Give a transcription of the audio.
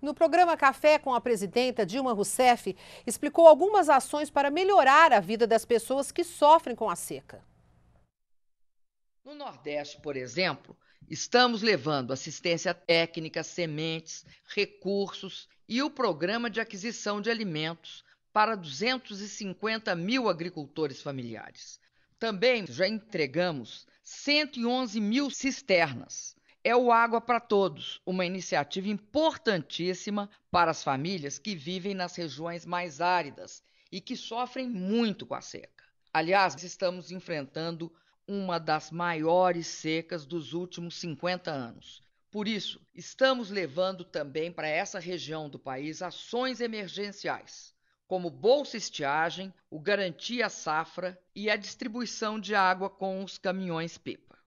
No programa Café com a presidenta Dilma Rousseff, explicou algumas ações para melhorar a vida das pessoas que sofrem com a seca. No Nordeste, por exemplo, estamos levando assistência técnica, sementes, recursos e o programa de aquisição de alimentos para 250 mil agricultores familiares. Também já entregamos 111 mil cisternas é o Água para Todos, uma iniciativa importantíssima para as famílias que vivem nas regiões mais áridas e que sofrem muito com a seca. Aliás, estamos enfrentando uma das maiores secas dos últimos 50 anos. Por isso, estamos levando também para essa região do país ações emergenciais, como bolsa estiagem, o garantia safra e a distribuição de água com os caminhões pipa.